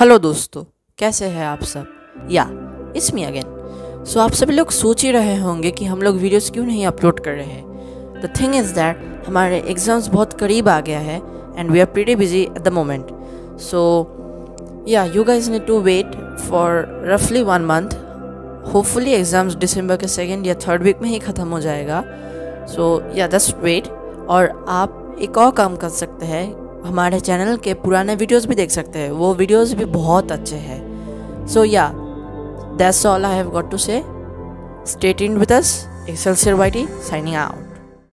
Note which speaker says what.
Speaker 1: Hello दोस्तों, कैसे हैं आप सब? या इट्स मी अगेन सो आप सभी लोग सोच ही रहे होंगे कि हम लोग वीडियोस क्यों नहीं अपलोड कर रहे हैं? द थिंग इज़ दैट हमारे एग्ज़ाम्स बहुत करीब आ गया है and we are pretty busy at the moment so yeah you guys need to wait for रफली वन मंथ होपफुली एग्ज़ाम्स दिसंबर के सेकेंड या थर्ड वीक में ही ख़त्म हो जाएगा. सो या दस्ट वेट और आप एक और काम कर सकते हैं हमारे चैनल के पुराने वीडियोस भी देख सकते हैं। वो वीडियोस भी बहुत अच्छे हैं। So yeah that's all I have got to say stay tuned with us excel whitey signing out